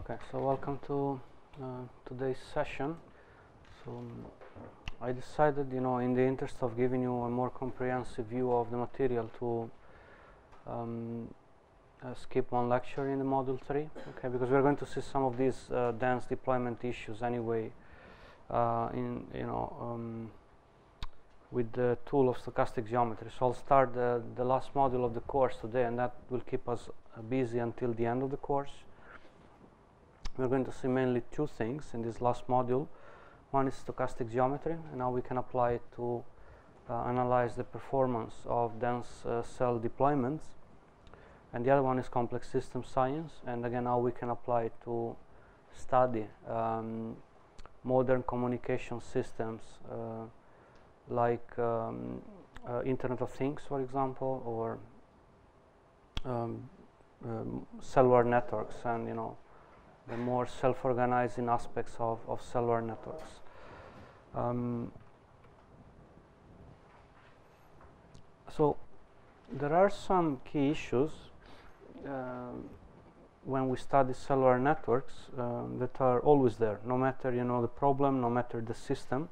Okay, so welcome to uh, today's session. So um, I decided, you know, in the interest of giving you a more comprehensive view of the material to um, uh, skip one lecture in the module 3, okay, because we're going to see some of these uh, dense deployment issues anyway uh, in, you know, um, with the tool of stochastic geometry. So I'll start the, the last module of the course today and that will keep us busy until the end of the course. We're going to see mainly two things in this last module. One is stochastic geometry, and now we can apply it to uh, analyze the performance of dense uh, cell deployments. And the other one is complex system science, and again, now we can apply it to study um, modern communication systems uh, like um, uh, Internet of Things, for example, or um, um cellular networks, and you know the more self-organizing aspects of, of cellular networks. Um, so there are some key issues uh, when we study cellular networks uh, that are always there, no matter you know the problem, no matter the system.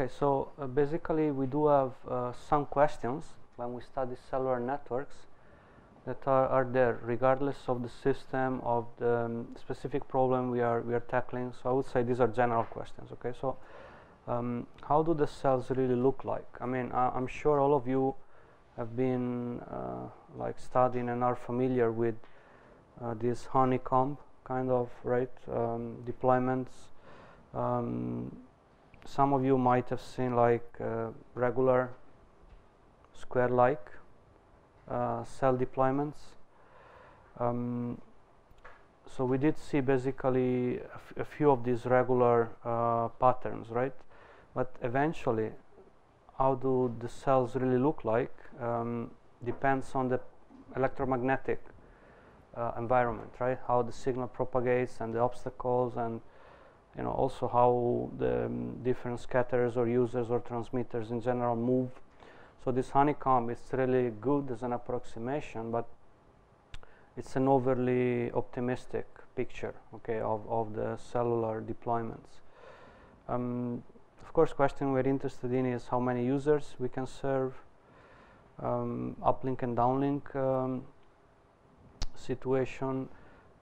Okay, so uh, basically we do have uh, some questions when we study cellular networks that are, are there regardless of the system of the um, specific problem we are we are tackling. So I would say these are general questions. Okay, so um, how do the cells really look like? I mean, I, am sure all of you have been uh, like studying and are familiar with uh, this honeycomb kind of right um, deployments. Some of you might have seen like uh, regular square-like uh, cell deployments. Um, so we did see basically a, few of these regular uh, patterns, right? But eventually, how do the cells really look like um, depends on the electromagnetic uh, environment, right? How the signal propagates and the obstacles and you know also how the um, different scatterers or users or transmitters in general move. So this honeycomb is really good as an approximation but it's an overly optimistic picture okay of, of the cellular deployments. Um, of course question we're interested in is how many users we can serve um, uplink and downlink um, situation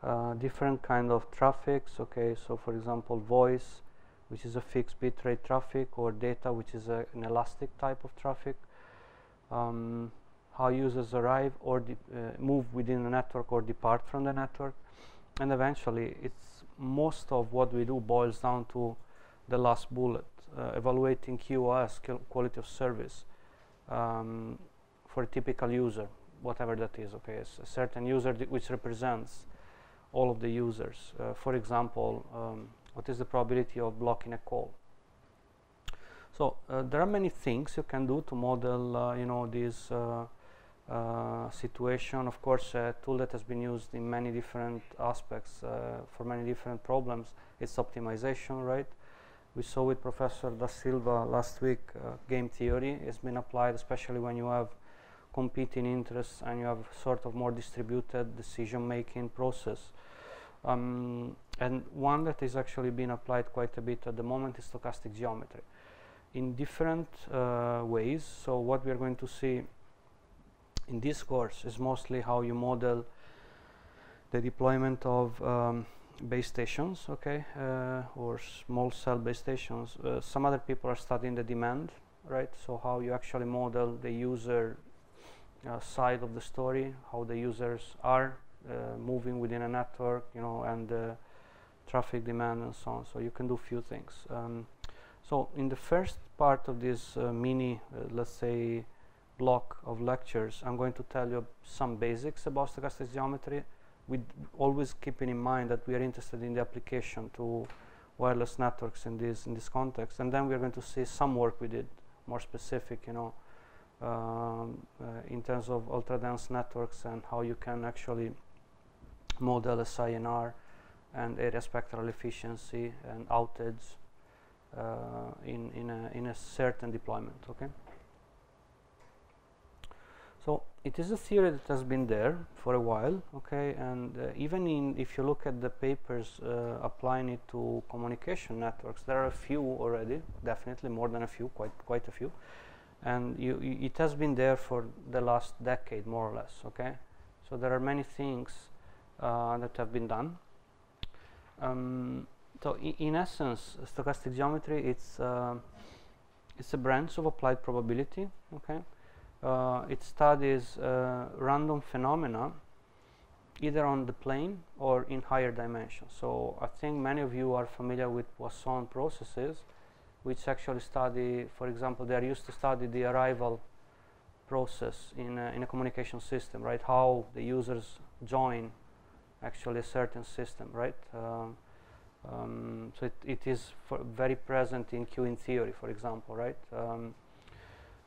uh, different kind of traffics okay? So for example voice which is a fixed bitrate traffic or data which is a, an elastic type of traffic. Um, how users arrive or uh, move within the network or depart from the network. And eventually it's most of what we do boils down to the last bullet uh, evaluating QoS quality of service um, for a typical user whatever that is okay? It's a certain user which represents all of the users. Uh, for example, um, what is the probability of blocking a call? So uh, there are many things you can do to model, uh, you know, this uh, uh, situation. Of course, a tool that has been used in many different aspects uh, for many different problems is optimization, right? We saw with Professor Da Silva last week, game theory has been applied, especially when you have competing interests and you have sort of more distributed decision making process. Um, and one that is actually being applied quite a bit at the moment is stochastic geometry in different uh, ways. So what we are going to see in this course is mostly how you model the deployment of um, base stations, okay, uh, or small cell base stations. Uh, some other people are studying the demand, right? So how you actually model the user side of the story, how the users are uh, moving within a network, you know, and uh, traffic demand and so on. So you can do a few things. Um, so in the first part of this uh, mini, let's say, block of lectures, I'm going to tell you some basics about stochastic geometry, with always keeping in mind that we are interested in the application to wireless networks in this in this context, and then we are going to see some work we did more specific, you know, um, uh, in terms of ultra dense networks and how you can actually model SINR and area spectral efficiency and outage uh, in, in, a, in a certain deployment. Okay. So it is a theory that has been there for a while, okay, and uh, even in if you look at the papers uh, applying it to communication networks, there are a few already, definitely more than a few, quite quite a few, and you, it has been there for the last decade, more or less, okay. So there are many things uh, that have been done. Um, so in essence, stochastic geometry it's uh, it's a branch of applied probability, okay uh, it studies uh, random phenomena either on the plane or in higher dimensions. So I think many of you are familiar with Poisson processes which actually study, for example, they are used to study the arrival process in a, in a communication system, right? How the users join actually a certain system, right? Um, um, so it, it is very present in queuing theory, for example, right? Um,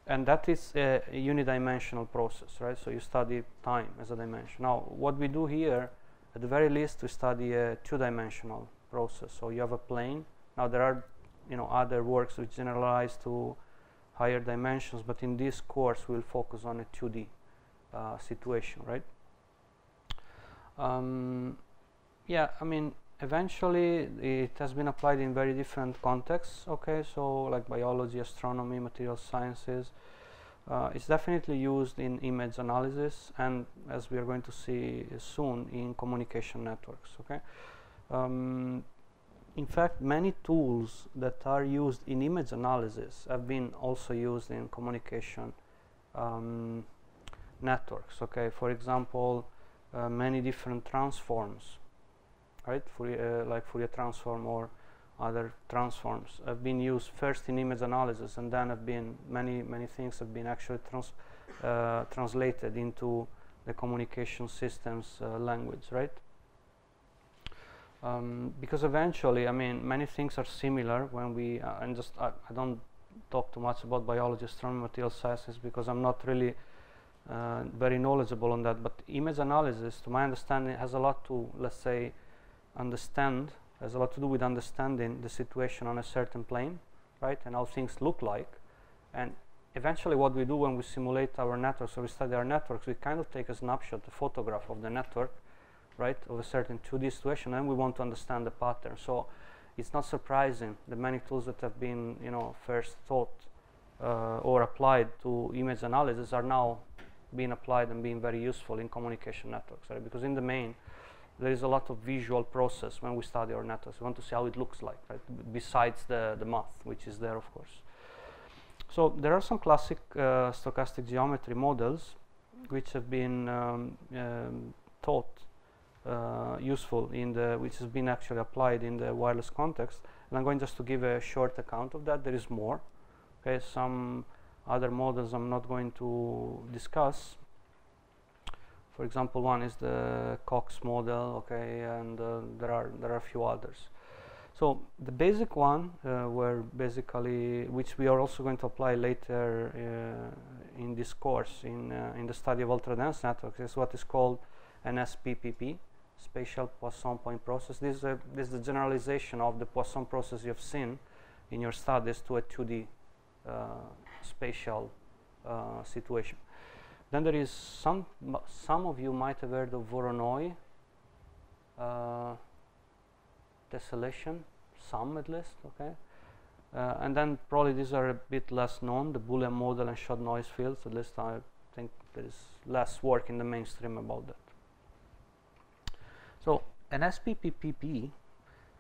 and that is a unidimensional process, right? So you study time as a dimension. Now, what we do here, at the very least, we study a two-dimensional process. So you have a plane. Now there are, you know, other works which generalize to higher dimensions, but in this course we'll focus on a 2D uh, situation, right? Um, yeah, I mean, eventually it has been applied in very different contexts okay so like biology astronomy material sciences uh, it's definitely used in image analysis and as we are going to see soon in communication networks okay um, in fact many tools that are used in image analysis have been also used in communication um, networks okay for example uh, many different transforms right? Fourier, uh, like Fourier transform or other transforms have been used first in image analysis and then have been many many things have been actually trans uh, translated into the communication systems uh, language right um, because eventually I mean many things are similar when we uh, and just I, I, don't talk too much about biology astronomy material sciences because I'm not really uh, very knowledgeable on that but image analysis to my understanding has a lot to let's say understand has a lot to do with understanding the situation on a certain plane, right, and how things look like. And eventually, what we do when we simulate our networks or we study our networks, we kind of take a snapshot, a photograph of the network, right, of a certain 2D situation, and we want to understand the pattern. So it's not surprising the many tools that have been, you know, first thought uh, or applied to image analysis are now being applied and being very useful in communication networks, right? Because in the main, there is a lot of visual process when we study our networks. We want to see how it looks like, right? besides the, the math, which is there, of course. So there are some classic uh, stochastic geometry models which have been um, um, taught useful in the, which has been actually applied in the wireless context. And I'm going just to give a short account of that. There is more. Okay, some other models I'm not going to discuss for example, one is the Cox model, okay, and uh, there are there are a few others. So the basic one, uh, where basically, which we are also going to apply later uh, in this course in uh, in the study of ultra dense networks, is what is called an SPPP, spatial Poisson point process. This is, a, this is the generalization of the Poisson process you have seen in your studies to a 2D uh, spatial uh, situation. Then there is some, some of you might have heard of Voronoi uh, tessellation, some at least, okay. Uh, and then probably these are a bit less known, the Boolean model and shot noise fields, at least I think there is less work in the mainstream about that. So an SPPPP,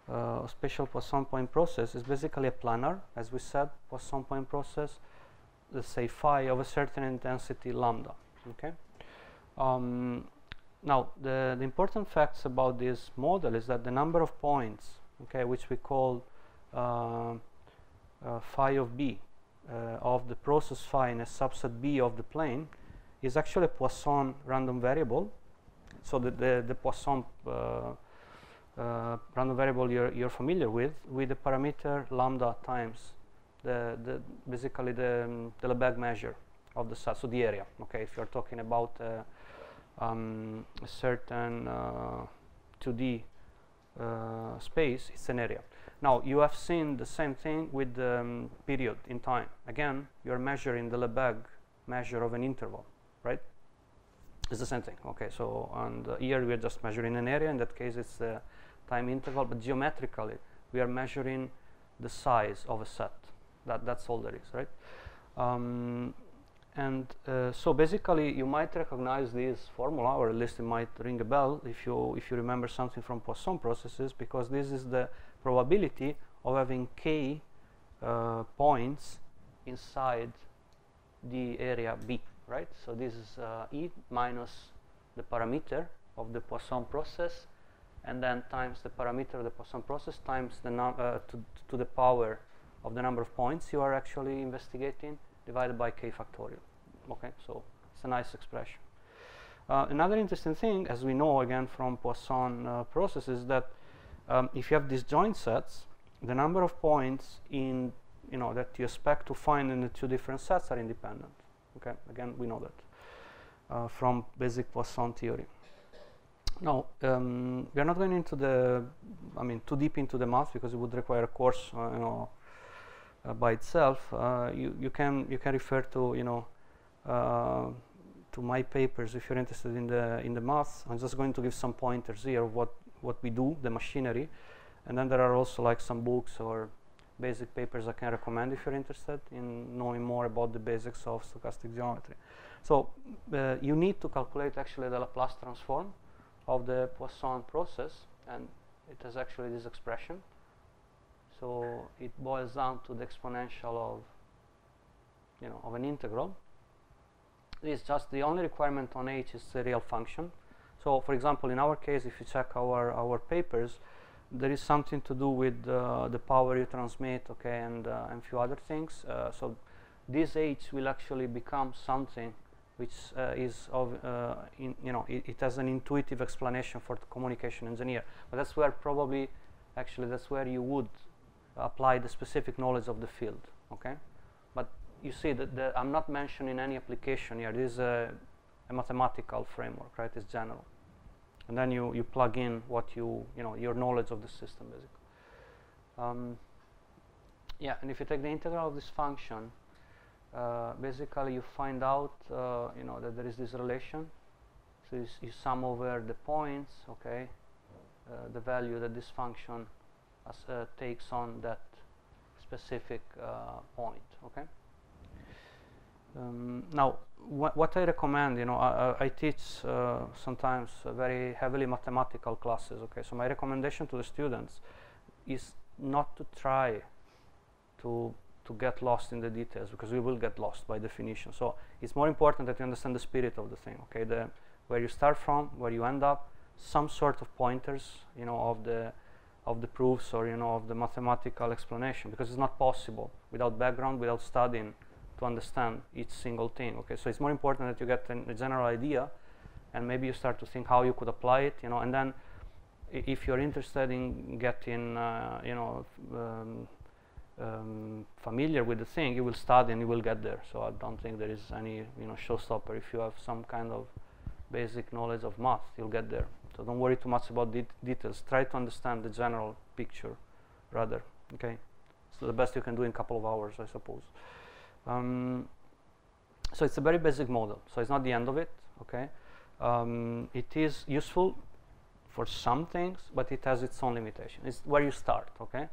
uh, spatial Poisson point process, is basically a planar, as we said, Poisson point process let's say phi of a certain intensity lambda okay? Um, now the, the important facts about this model is that the number of points okay which we call uh, uh, phi of b uh, of the process phi in a subset b of the plane is actually a Poisson random variable so the, the, the Poisson uh, uh, random variable you're, you're familiar with with the parameter lambda times the, the basically the, um, the Lebesgue measure of the so the area. Okay, if you're talking about uh, um, a certain uh, 2D uh, space, it's an area. Now, you have seen the same thing with the um, period in time. Again, you're measuring the Lebesgue measure of an interval, right? It's the same thing. Okay, so and uh, here we are just measuring an area. In that case, it's the time interval, but geometrically, we are measuring the size of a set. That that's all there is, right? Um, and uh, so basically, you might recognize this formula, or at least it might ring a bell if you if you remember something from Poisson processes, because this is the probability of having k uh, points inside the area B, right? So this is uh, E minus the parameter of the Poisson process, and then times the parameter of the Poisson process times the uh, to, to the power of the number of points you are actually investigating divided by k factorial. Okay, so it's a nice expression. Uh, another interesting thing, as we know again from Poisson uh, processes, that um, if you have disjoint sets, the number of points in you know that you expect to find in the two different sets are independent. Okay, again we know that uh, from basic Poisson theory. Now um, we are not going into the, I mean, too deep into the math because it would require a course, uh, you know, uh, by itself. Uh, you you can you can refer to you know. Uh, to my papers if you're interested in the in the math i'm just going to give some pointers here of what what we do, the machinery. And then there are also like some books or basic papers I can recommend if you're interested in knowing more about the basics of stochastic geometry. So uh, you need to calculate actually the Laplace transform of the Poisson process and it has actually this expression. So it boils down to the exponential of you know of an integral. It's just the only requirement on h is the real function so for example, in our case, if you check our, our papers, there is something to do with uh, the power you transmit, okay, and, uh, and a few other things. Uh, so this H will actually become something which uh, is of, uh, in, you know, it, it, has an intuitive explanation for the communication engineer. But that's where probably, actually, that's where you would apply the specific knowledge of the field, okay? But you see that I'm not mentioning any application here. This is a, a mathematical framework, right? It's general and then you, you plug in what you, you know, your knowledge of the system basically. Um, yeah, and if you take the integral of this function, uh, basically you find out, uh, you know, that there is this relation. So you, you sum over the points, okay, uh, the value that this function as, uh, takes on that specific uh, point, okay. Um, now, wh what I recommend, you know, I, I teach uh, sometimes very heavily mathematical classes. Okay, so my recommendation to the students is not to try to to get lost in the details because we will get lost by definition. So it's more important that you understand the spirit of the thing. Okay, the where you start from, where you end up, some sort of pointers, you know, of the of the proofs or you know of the mathematical explanation because it's not possible without background, without studying to understand each single thing. Okay, so it's more important that you get an, a general idea, and maybe you start to think how you could apply it. You know, and then if you're interested in getting, uh, you know, um, um, familiar with the thing, you will study and you will get there. So I don't think there is any, you know, showstopper. If you have some kind of basic knowledge of math, you'll get there. So don't worry too much about de details. Try to understand the general picture, rather. Okay, so the best you can do in a couple of hours, I suppose. Um, so it's a very basic model. So it's not the end of it. Okay, um, it is useful for some things, but it has its own limitation. It's where you start. Okay,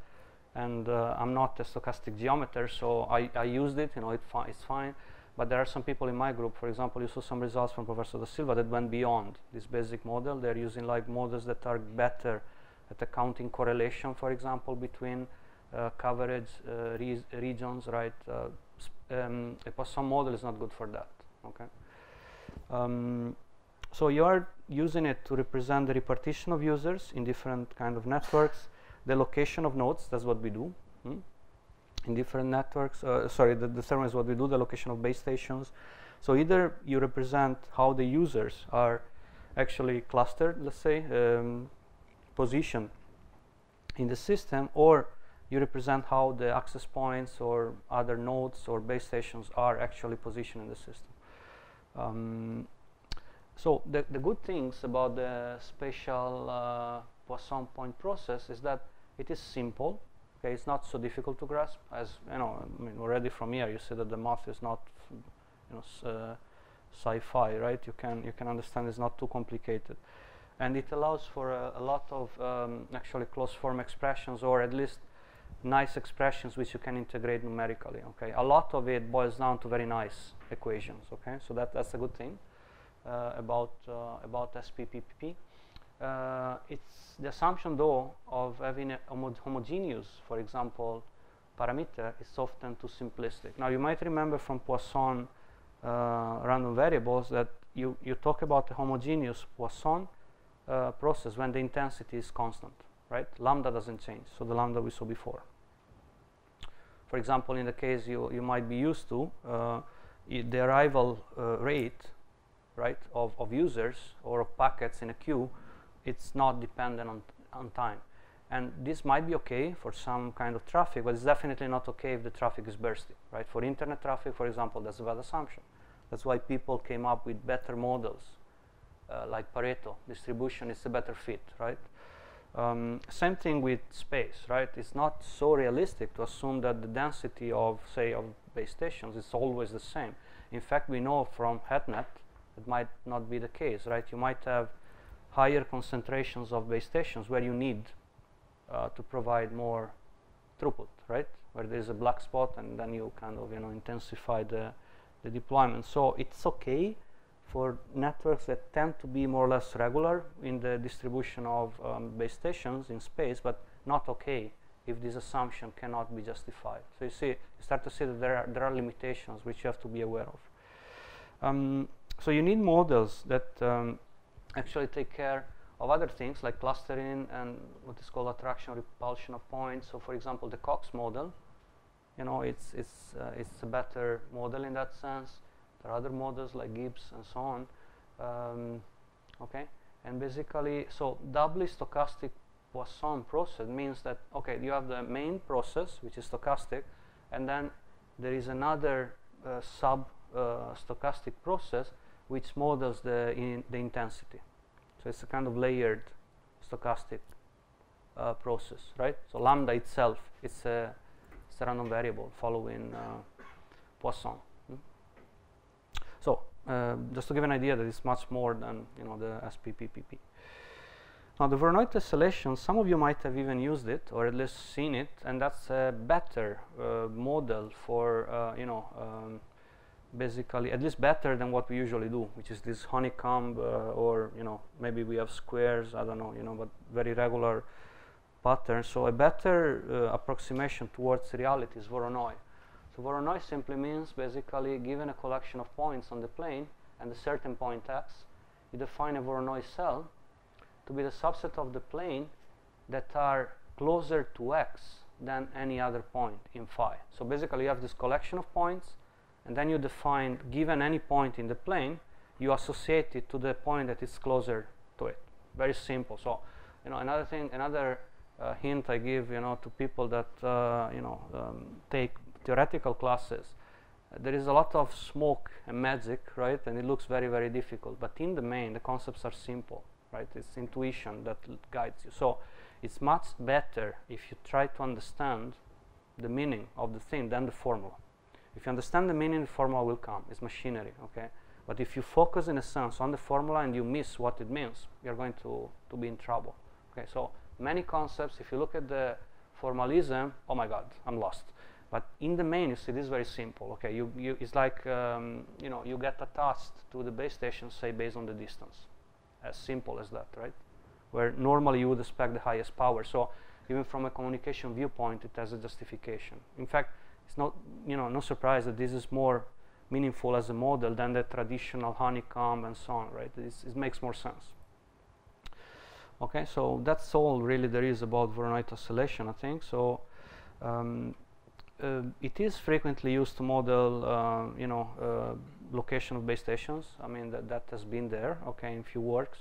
and uh, I'm not a stochastic geometer, so I, I used it. You know, it fi it's fine. But there are some people in my group, for example, you saw some results from Professor Da Silva that went beyond this basic model. They're using like models that are better at accounting correlation, for example, between uh, coverage uh, re regions, right? Um, a Poisson model is not good for that. Okay. Um, so you are using it to represent the repartition of users in different kind of networks, the location of nodes. That's what we do hmm? in different networks. Uh, sorry, the, the term is what we do. The location of base stations. So either you represent how the users are actually clustered, let's say, um, positioned in the system, or you represent how the access points or other nodes or base stations are actually positioned in the system. Um, so the, the good things about the spatial uh, Poisson point process is that it is simple. Okay, it's not so difficult to grasp. As you know, I mean, already from here you see that the math is not, you know, uh, sci-fi, right? You can you can understand it's not too complicated, and it allows for a, a lot of um, actually closed form expressions, or at least nice expressions which you can integrate numerically. Okay, a lot of it boils down to very nice equations. Okay, so that that's a good thing uh, about uh, about SPPPP. Uh, it's the assumption though of having a homo homogeneous, for example, parameter is often too simplistic. Now you might remember from Poisson uh, random variables that you, you talk about a homogeneous Poisson uh, process when the intensity is constant, right? Lambda doesn't change, so the lambda we saw before. For example, in the case you, you might be used to, uh, the arrival uh, rate, right, of, of users or of packets in a queue it's not dependent on, on time. And this might be okay for some kind of traffic, but it's definitely not okay if the traffic is bursty, right? For internet traffic, for example, that's a bad assumption. That's why people came up with better models, uh, like Pareto distribution is a better fit, right? Um, same thing with space, right? It's not so realistic to assume that the density of, say, of base stations is always the same. In fact, we know from HetNet it might not be the case, right? You might have higher concentrations of base stations where you need uh, to provide more throughput, right? Where there's a black spot and then you kind of, you know, intensify the, the deployment. So it's okay for networks that tend to be more or less regular in the distribution of um, base stations in space, but not okay if this assumption cannot be justified. So you see, you start to see that there are, there are limitations which you have to be aware of. Um, so you need models that um, actually take care of other things like clustering and what is called attraction repulsion of points. So, for example, the Cox model, you know, it's it's uh, it's a better model in that sense. There are other models like Gibbs and so on. Um, okay, and basically, so doubly stochastic Poisson process means that okay, you have the main process which is stochastic, and then there is another uh, sub uh, stochastic process which models the, in the intensity. So it's a kind of layered stochastic uh, process, right? So lambda itself is a, it's a random variable following uh, Poisson. So uh, just to give an idea that it's much more than you know the SPPPP. Now the Voronoi tessellation, some of you might have even used it or at least seen it, and that's a better uh, model for uh, you know um, basically at least better than what we usually do which is this honeycomb uh, or you know maybe we have squares i don't know you know but very regular pattern so a better uh, approximation towards reality is voronoi voronoi simply means basically given a collection of points on the plane and a certain point x you define a voronoi cell to be the subset of the plane that are closer to x than any other point in phi so basically you have this collection of points and then you define, given any point in the plane, you associate it to the point that is closer to it. Very simple. So, you know, another thing, another uh, hint I give, you know, to people that, uh, you know, um, take theoretical classes, there is a lot of smoke and magic, right? And it looks very, very difficult. But in the main, the concepts are simple, right? It's intuition that guides you. So it's much better if you try to understand the meaning of the thing than the formula. If you understand the meaning, the formula will come. It's machinery, okay? But if you focus in a sense on the formula and you miss what it means, you're going to, to be in trouble. Okay, so many concepts, if you look at the formalism, oh my God, I'm lost. But in the main, you see, this is very simple. Okay, you, you, it's like, um, you know, you get attached to the base station, say, based on the distance. As simple as that, right? Where normally you would expect the highest power. So even from a communication viewpoint, it has a justification. In fact, it's not, you know, no surprise that this is more meaningful as a model than the traditional honeycomb and so on, right? It's, it makes more sense. Okay, so that's all really there is about Voronoi tessellation, I think. So um, it is frequently used to model, uh, you know, uh, location of base stations. I mean, that, that has been there, okay, in few works.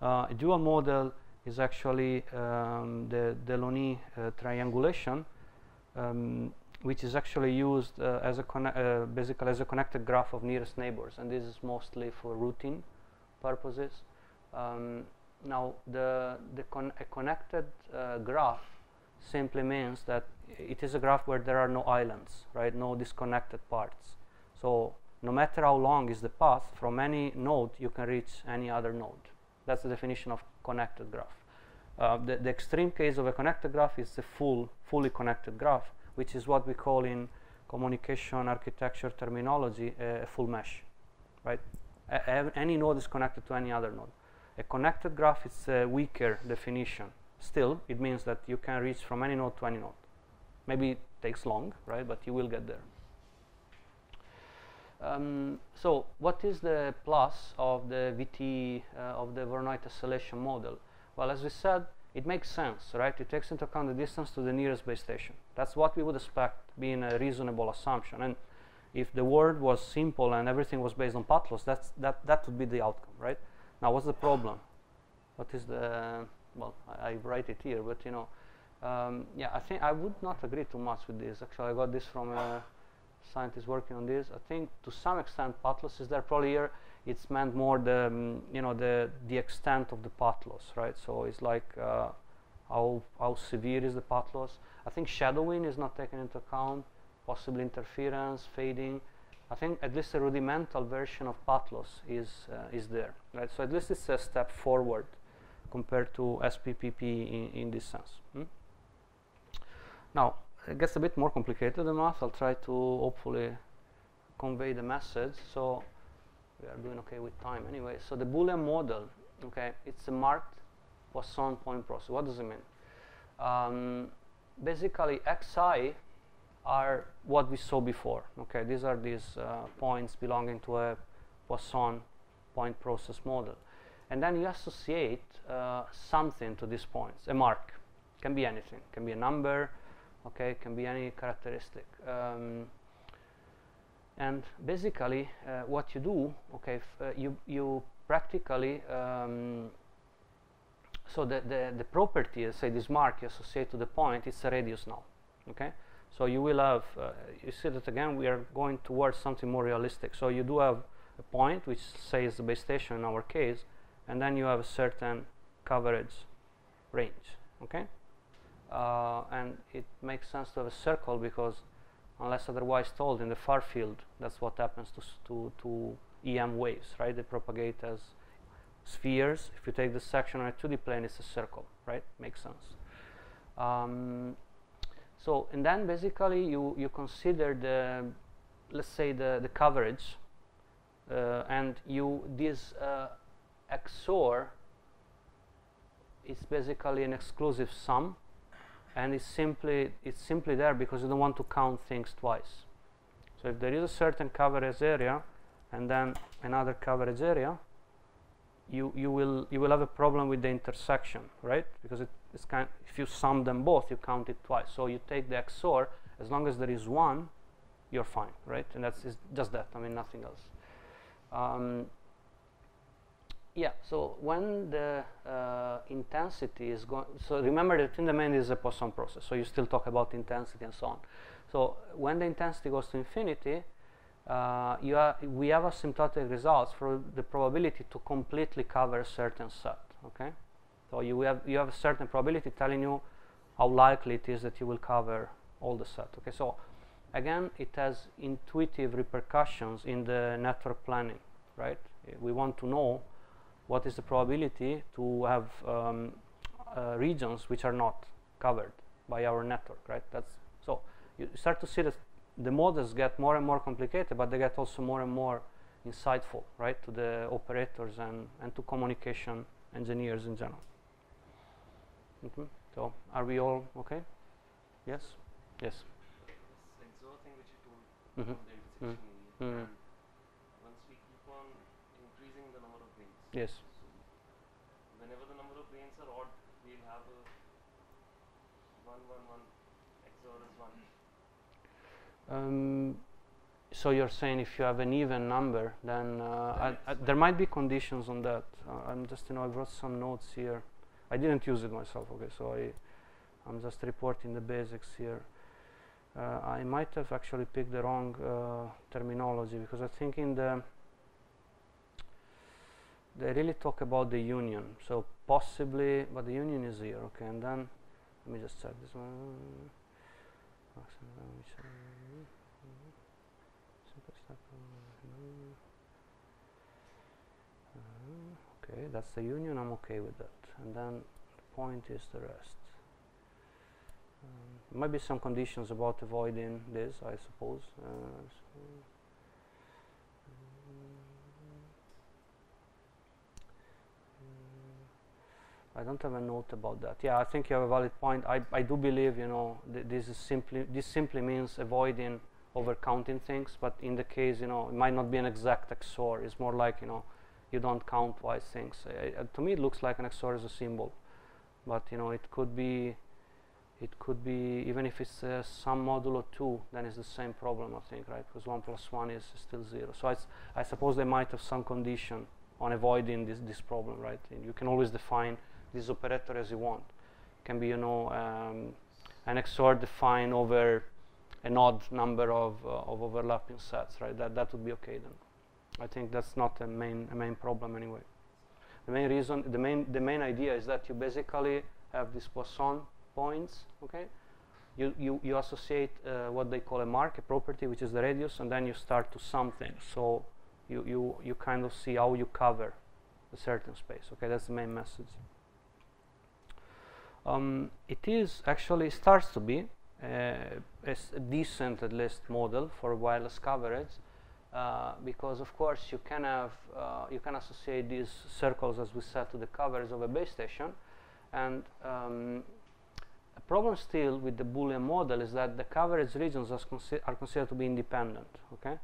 Uh, a dual model is actually um, the Delaunay uh, triangulation. Um, which is actually used uh, as a uh, basically as a connected graph of nearest neighbors and this is mostly for routing purposes. Um, now, the, the con a connected uh, graph simply means that it is a graph where there are no islands, right? No disconnected parts. So no matter how long is the path, from any node you can reach any other node. That's the definition of connected graph. Uh, the, the, extreme case of a connected graph is a full, fully connected graph, which is what we call in communication architecture terminology a full mesh, right? A any node is connected to any other node. A connected graph is a weaker definition. Still, it means that you can reach from any node to any node. Maybe it takes long, right? But you will get there. Um, so what is the plus of the VT uh, of the Voronoi tessellation model? Well, as we said, it makes sense, right? It takes into account the distance to the nearest base station. That's what we would expect being a reasonable assumption. And if the world was simple and everything was based on path loss, that's, that, that would be the outcome, right? Now, what's the problem? What is the, well, I, I write it here, but you know, um, yeah, I think I would not agree too much with this. Actually, I got this from a scientist working on this. I think to some extent path loss is there. Probably here it's meant more the, um, you know, the, the extent of the path loss, right? So it's like uh, how, how severe is the path loss. I think shadowing is not taken into account, possibly interference, fading. I think at least a rudimental version of path loss is, uh, is there, right? So at least it's a step forward compared to SPPP in, in this sense. Hmm? Now, it gets a bit more complicated, than math. I'll try to hopefully convey the message. So we are doing okay with time anyway. So the Boolean model, okay, it's a marked Poisson point process. What does it mean? Um, basically, xi are what we saw before. Okay, these are these uh, points belonging to a Poisson point process model. And then you associate uh, something to these points, a mark. Can be anything. Can be a number, okay, can be any characteristic. Um, and basically, uh, what you do, okay, uh, you, you practically, um, so the, the, the property, say this mark you associate to the point, it's a radius now, okay? So you will have, uh, you see that again, we are going towards something more realistic. So you do have a point, which says the base station in our case, and then you have a certain coverage range, okay? Uh, and it makes sense to have a circle because unless otherwise told in the far field that's what happens to, to, to EM waves right? They propagate as spheres. If you take this section on a 2D plane it's a circle right? Makes sense. Um, so and then basically you you consider the let's say the the coverage uh, and you this uh, XOR is basically an exclusive sum and it's simply it's simply there because you don't want to count things twice. So if there is a certain coverage area and then another coverage area, you you will you will have a problem with the intersection, right? Because it, it's kind if you sum them both, you count it twice. So you take the XOR as long as there is one, you're fine, right? And that's just that. I mean nothing else. Um, yeah, so when the uh, intensity is going, so remember that in the main is a Poisson process, so you still talk about intensity and so on. So when the intensity goes to infinity, uh, you are, we have asymptotic results for the probability to completely cover a certain set, okay? So you have, you have a certain probability telling you how likely it is that you will cover all the set, okay? So again, it has intuitive repercussions in the network planning, right? We want to know what is the probability to have um, uh, regions which are not covered by our network, right? That's so you start to see that the models get more and more complicated, but they get also more and more insightful, right, to the operators and, and to communication engineers in general. Mm -hmm. So are we all okay? Yes? Yes. Mm -hmm. Mm -hmm. Yes. Whenever the number of brains are odd, we'll have a 1, 1, 1, XOR is 1. Um, so you're saying if you have an even number, then uh, I, I, there might be conditions on that. Uh, I'm just, you know, I wrote some notes here. I didn't use it myself, okay, so I, I'm just reporting the basics here. Uh, I might have actually picked the wrong uh, terminology because I think in the they really talk about the union. So possibly, but the union is here. Okay, and then let me just check this one. Okay, that's the union. I'm okay with that. And then the point is the rest. Um, might be some conditions about avoiding this, I suppose. Uh, so I don't have a note about that. Yeah, I think you have a valid point. I, I do believe, you know, th this is simply this simply means avoiding overcounting things. But in the case, you know, it might not be an exact XOR. It's more like, you know, you don't count twice things. To me, it looks like an XOR is a symbol, but you know, it could be, it could be even if it's uh, some modulo two, then it's the same problem. I think, right? Because one plus one is still zero. So I suppose they might have some condition on avoiding this this problem, right? And you can always define this operator as you want. Can be, you know, um, an XOR defined over an odd number of, uh, of overlapping sets, right? That, that would be okay then. I think that's not a main, a main problem anyway. The main reason, the main, the main idea is that you basically have these Poisson points, okay? You, you, you associate uh, what they call a mark, a property, which is the radius, and then you start to something. So you, you, you kind of see how you cover a certain space, okay? That's the main message. Um, it is actually starts to be uh, a decent at least model for wireless coverage uh, because of course you can have uh, you can associate these circles as we said to the coverage of a base station. And um, a problem still with the Boolean model is that the coverage regions consi are considered to be independent okay?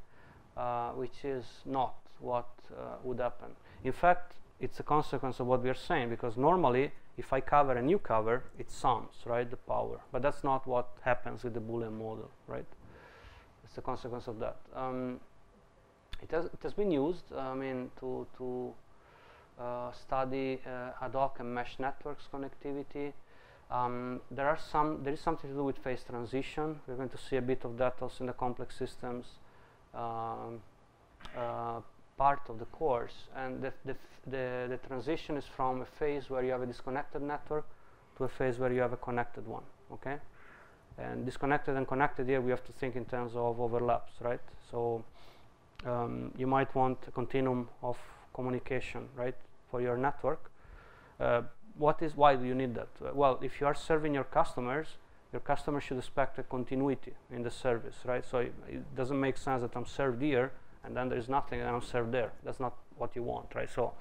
Uh, which is not what uh, would happen. In fact it's a consequence of what we are saying because normally if I cover a new cover, it sums, right, the power. But that's not what happens with the Boolean model, right? It's a consequence of that. Um, it, has, it has been used, I mean, to, to uh, study uh, ad hoc and mesh networks connectivity. Um, there are some, there is something to do with phase transition. We're going to see a bit of that also in the complex systems um, uh, part of the course and the, the, the, the, transition is from a phase where you have a disconnected network to a phase where you have a connected one okay? And disconnected and connected here we have to think in terms of overlaps right? So um, you might want a continuum of communication right for your network. Uh, what is why do you need that? Uh, well if you are serving your customers your customer should expect a continuity in the service right? So it, it doesn't make sense that I'm served here and then there is nothing else served there. That's not what you want, right? So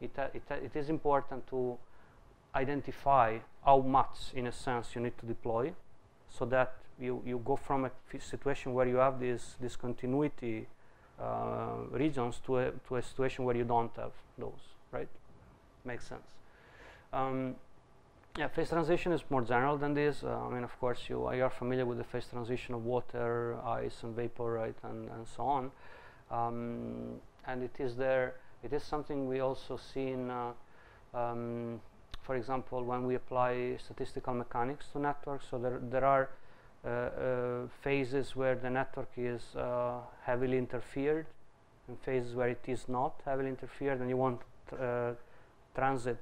it, uh, it, uh, it is important to identify how much, in a sense, you need to deploy so that you, you go from a situation where you have this, discontinuity uh, regions to a, to a situation where you don't have those, right? Makes sense. Um, yeah, phase transition is more general than this. Uh, I mean, of course, you, you are familiar with the phase transition of water, ice, and vapor, right, and, and so on. Um, and it is there, it is something we also see in, uh, um, for example, when we apply statistical mechanics to networks. So there, there are uh, uh, phases where the network is uh, heavily interfered and phases where it is not heavily interfered and you want uh, transit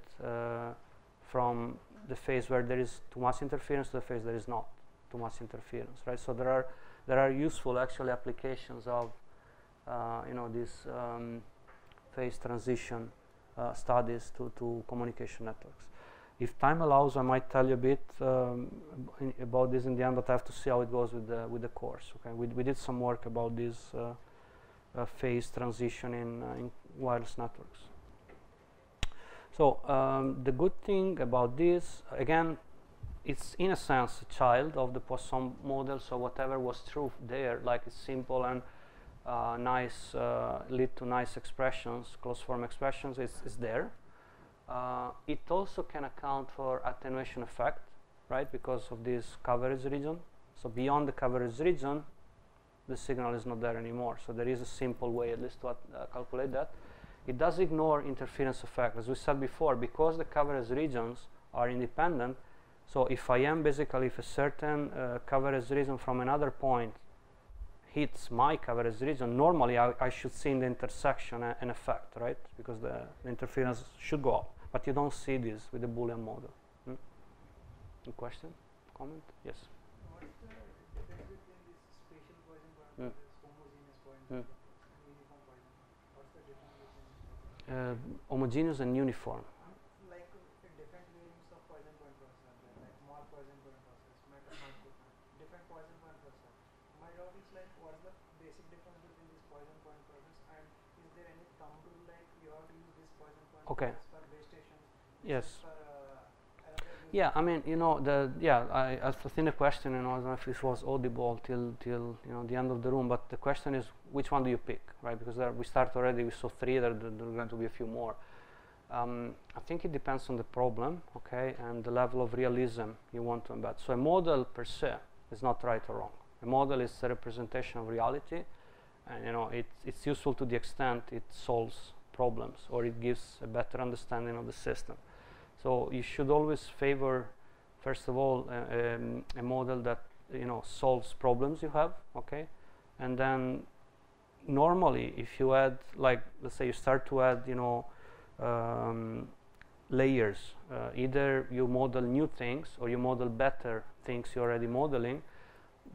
from the phase where there is too much interference to the phase there is not too much interference, right? So there are there are useful actually applications of you know, these um, phase transition uh, studies to, to communication networks. If time allows, I might tell you a bit um, about this in the end, but I have to see how it goes with the, with the course. Okay, we, we did some work about this uh, phase transition in, in wireless networks. So um, the good thing about this, again, it's in a sense a child of the Poisson model. So whatever was true there, like it's simple and uh, nice uh, lead to nice expressions, closed form expressions is, is there. Uh, it also can account for attenuation effect, right, because of this coverage region. So beyond the coverage region, the signal is not there anymore. So there is a simple way at least to uh, calculate that. It does ignore interference effect. As we said before, because the coverage regions are independent, so if I am basically if a certain uh, coverage region from another point hits my coverage region, normally I, I should see in the intersection an effect, right? Because the, the interference should go up. But you don't see this with the Boolean model. Hmm? Any question? Comment? Yes. Mm. Mm. difference between Uh, homogeneous and uniform. like uh, different variants of Poisson point process are there, like small Poisson point process, meta different Poisson point process. My doubt is like what's the basic difference between this Poisson point process and is there any thumb rule like you have to use this Poisson point Okay. for base stations? Yes. For, uh, Yeah, I mean, you know, the yeah, I, I think the question, you know, I don't know if this was audible till till you know the end of the room, but the question is which one do you pick, right? Because there, we start already, we saw three, there, there there are going to be a few more. Um, I think it depends on the problem, okay, and the level of realism you want to embed. So a model per se is not right or wrong. A model is a representation of reality, and you know, it, it's useful to the extent it solves problems or it gives a better understanding of the system. So you should always favor, first of all, uh, um, a model that you know solves problems you have, okay, and then normally if you add like let's say you start to add you know um, layers, uh, either you model new things or you model better things you're already modeling,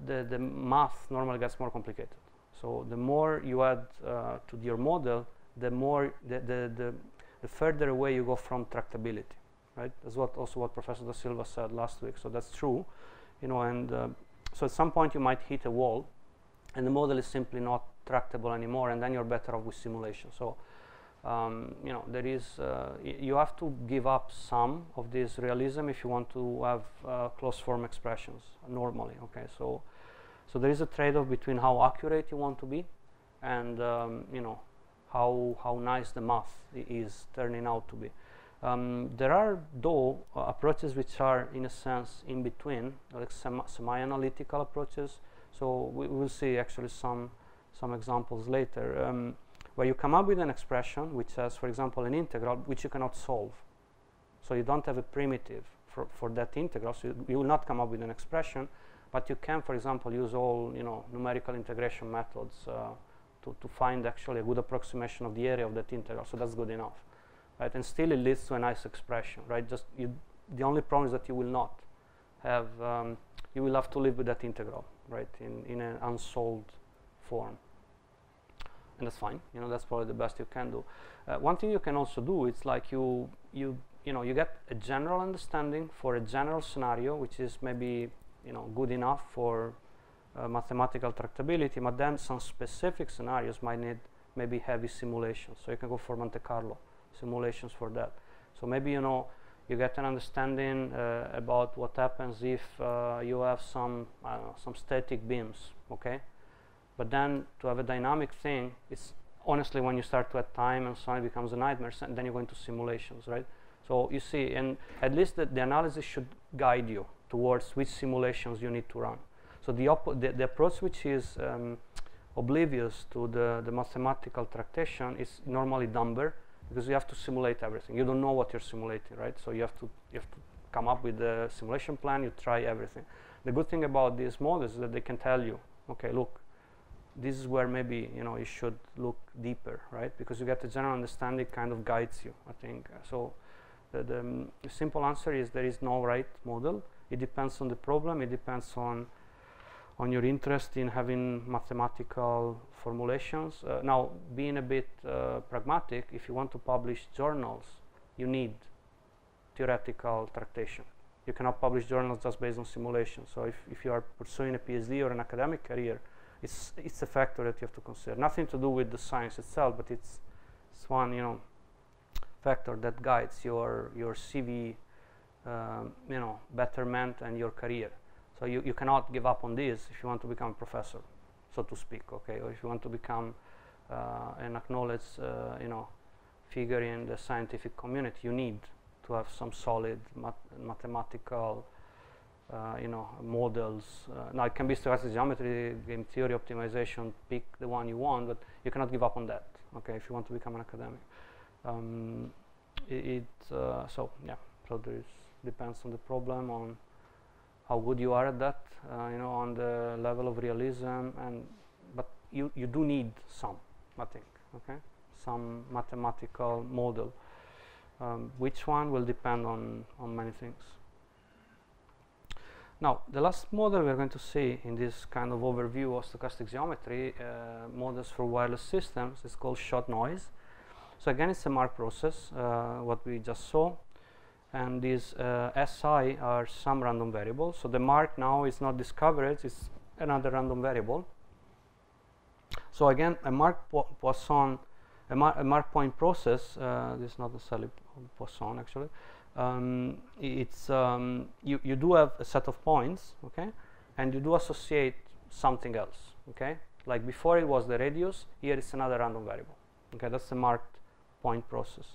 the the math normally gets more complicated. So the more you add uh, to your model, the more the, the, the, the further away you go from tractability right? That's what also what Professor Da Silva said last week. So that's true, you know. And uh, so at some point you might hit a wall, and the model is simply not tractable anymore, and then you're better off with simulation. So um, you know there is uh, you have to give up some of this realism if you want to have uh, closed form expressions normally. Okay, so so there is a trade-off between how accurate you want to be, and um, you know how how nice the math is turning out to be. Um, there are, though, uh, approaches which are, in a sense, in between, like semi- semi-analytical approaches. So we will see actually some some examples later, um, where you come up with an expression which has, for example, an integral which you cannot solve. So you don't have a primitive for, for that integral. So you, you will not come up with an expression, but you can, for example, use all you know numerical integration methods uh, to to find actually a good approximation of the area of that integral. So that's good enough right? And still it leads to a nice expression, right? Just you, the only problem is that you will not have, um, you will have to live with that integral, right? In in an unsolved form, and that's fine. You know, that's probably the best you can do. Uh, one thing you can also do, it's like you you you know you get a general understanding for a general scenario, which is maybe you know good enough for uh, mathematical tractability, but then some specific scenarios might need maybe heavy simulations. So you can go for Monte Carlo simulations for that. So maybe you know you get an understanding uh, about what happens if uh, you have some know some static beams, okay? But then to have a dynamic thing, it's honestly when you start to add time and so on, it becomes a nightmare. So then you go into simulations, right? So you see, and at least the, the analysis should guide you towards which simulations you need to run. So the, the, the approach which is um, oblivious to the, the mathematical tractation is normally dumber because you have to simulate everything. You don't know what you're simulating, right? So you have to you have to come up with the simulation plan. You try everything. The good thing about these models is that they can tell you, okay, look, this is where maybe you know you should look deeper, right? Because you get a general understanding, kind of guides you. I think so. The, the, um, the simple answer is there is no right model. It depends on the problem. It depends on on your interest in having mathematical formulations. Uh, now, being a bit uh, pragmatic, if you want to publish journals, you need theoretical tractation. You cannot publish journals just based on simulation. So, if, if you are pursuing a PhD or an academic career, it's it's a factor that you have to consider. Nothing to do with the science itself, but it's it's one you know factor that guides your your CV, um, you know, betterment and your career. So you, you cannot give up on this if you want to become a professor, so to speak, okay? Or if you want to become uh, an acknowledged, uh, you know, figure in the scientific community, you need to have some solid mat mathematical, uh, you know, models. Uh, now it can be stochastic geometry, game theory, optimization. Pick the one you want, but you cannot give up on that, okay? If you want to become an academic, um, it, uh, so yeah. So there is depends on the problem on how good you are at that, uh, you know, on the level of realism and but you, you do need some, I think, okay, some mathematical model. Um, which one will depend on, on many things. Now, the last model we're going to see in this kind of overview of stochastic geometry uh, models for wireless systems is called shot noise. So again, it's a mark process, uh, what we just saw, and these uh, SI are some random variable. So the mark now is not this coverage; it's another random variable. So again, a mark po Poisson, a, mar a, mark point process. Uh, this is not necessarily Poisson actually um, it's um, you, you do have a set of points okay and you do associate something else okay like before it was the radius here it's another random variable okay that's the marked point process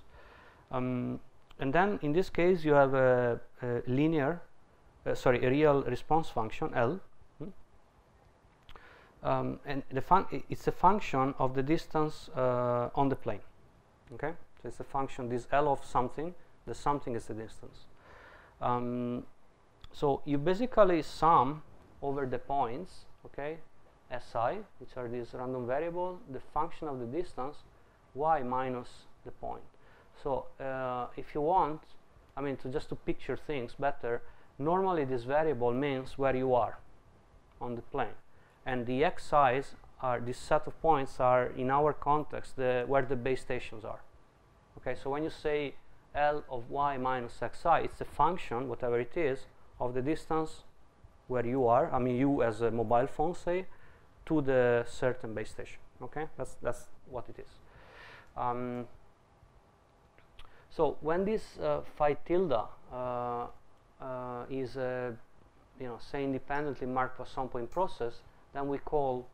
um, and then in this case you have a, a linear uh, sorry a real response function L hmm? um, and the fun it's a function of the distance uh, on the plane okay so it's a function this L of something the something is the distance. Um, so you basically sum over the points, okay, si, which are these random variable, the function of the distance, y minus the point. So uh, if you want, I mean, to just to picture things better, normally this variable means where you are on the plane, and the xi's are this set of points are in our context the where the base stations are. Okay, so when you say L of y minus xi, it's a function, whatever it is, of the distance where you are, I mean you as a mobile phone say, to the certain base station. Okay, that's, that's what it is. Um, so when this uh, phi tilde uh, uh, is you know, say independently marked Poisson point process, then we call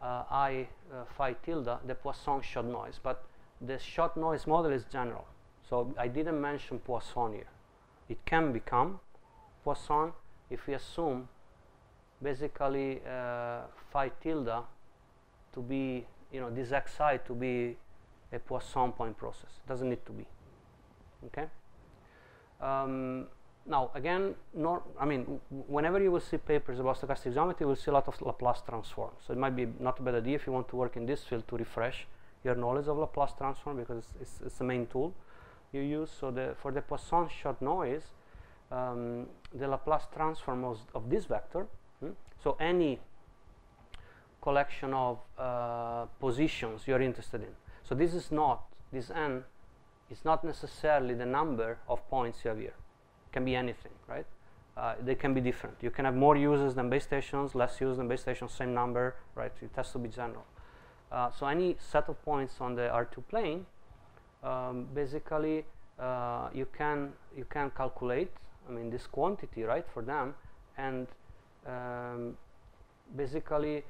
uh, I uh, phi tilde the Poisson shot noise. But the shot noise model is general. So I didn't mention Poisson here. It can become Poisson if we assume basically uh, phi tilde to be, you know, this xi to be a Poisson point process. Doesn't need to be. Okay. Um, now again, nor, I mean, whenever you will see papers about stochastic geometry, you will see a lot of Laplace transforms. So it might be not a bad idea if you want to work in this field to refresh your knowledge of Laplace transform because it's, it's, it's the main tool you use. So the, for the Poisson shot noise, um, the Laplace transform of, of this vector, hmm? so any collection of uh, positions you're interested in. So this is not, this n is not necessarily the number of points you have here. It can be anything, right? Uh, they can be different. You can have more users than base stations, less users than base stations, same number, right? It has to be general. Uh, so any set of points on the R2 plane um, basically uh, you can you can calculate I mean this quantity right for them and um, basically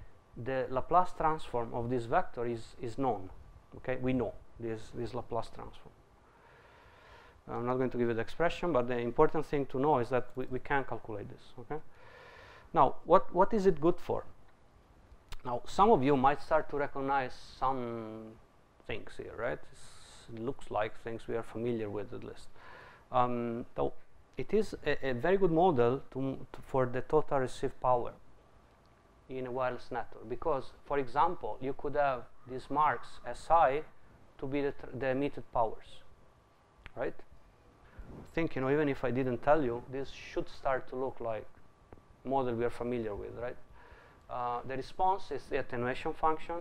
the Laplace transform of this vector is is known okay we know this this Laplace transform I'm not going to give you the expression but the important thing to know is that we, we can calculate this okay now what what is it good for now some of you might start to recognize some things here right It looks like things we are familiar with at least. Um, so it is a, a very good model to, to for the total received power in a wireless network because, for example, you could have these marks SI to be the, the emitted powers, right? Think, you know, even if I didn't tell you, this should start to look like model we are familiar with, right? Uh, the response is the attenuation function,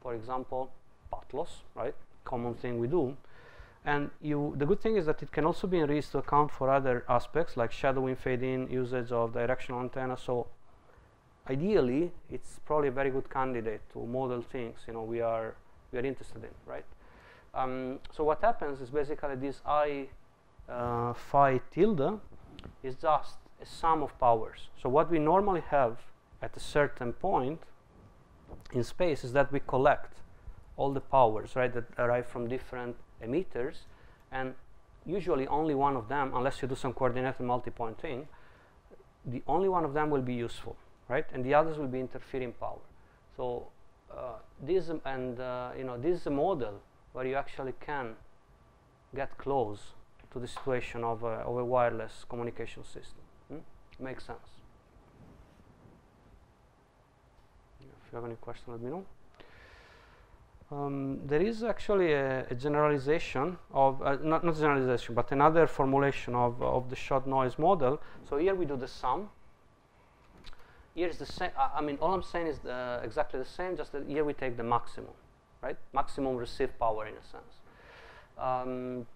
for example, path loss, right? common thing we do. And you, the good thing is that it can also be enriched to account for other aspects like shadowing, fading, usage of directional antenna. So ideally, it's probably a very good candidate to model things you know we are we are interested in, right? Um, so what happens is basically this I uh, phi tilde is just a sum of powers. So what we normally have at a certain point in space is that we collect all the powers, right, that arrive from different emitters, and usually only one of them, unless you do some coordinate multi-point thing, the only one of them will be useful, right, and the others will be interfering power. So uh, this and uh, you know this is a model where you actually can get close to the situation of a, of a wireless communication system. Hmm? Makes sense. If you have any question, let me know. Um, there is actually a, a generalization of, uh, not, not generalization, but another formulation of, of the shot noise model. So here we do the sum. Here's the same, I mean, all I'm saying is the, exactly the same, just that here we take the maximum, right? Maximum received power in a sense. Um,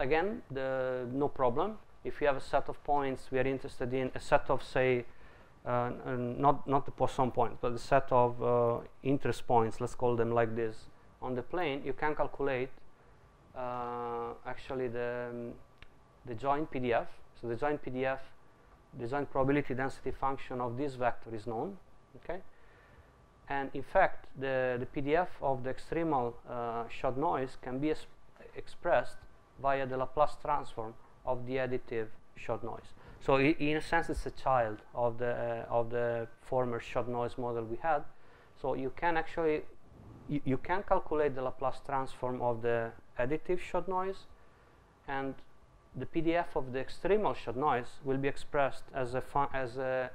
again, the, no problem. If you have a set of points, we are interested in a set of, say, uh, not, not the Poisson points, but a set of uh, interest points, let's call them like this, on the plane, you can calculate uh, actually the, um, the joint PDF. So the joint PDF, the joint probability density function of this vector is known, okay? And in fact, the, the PDF of the extremal uh, shot noise can be expressed via the Laplace transform of the additive shot noise. So in a sense, it's a child of the uh, of the former shot noise model we had. So you can actually you, can calculate the Laplace transform of the additive shot noise, and the PDF of the extremal shot noise will be expressed as a as a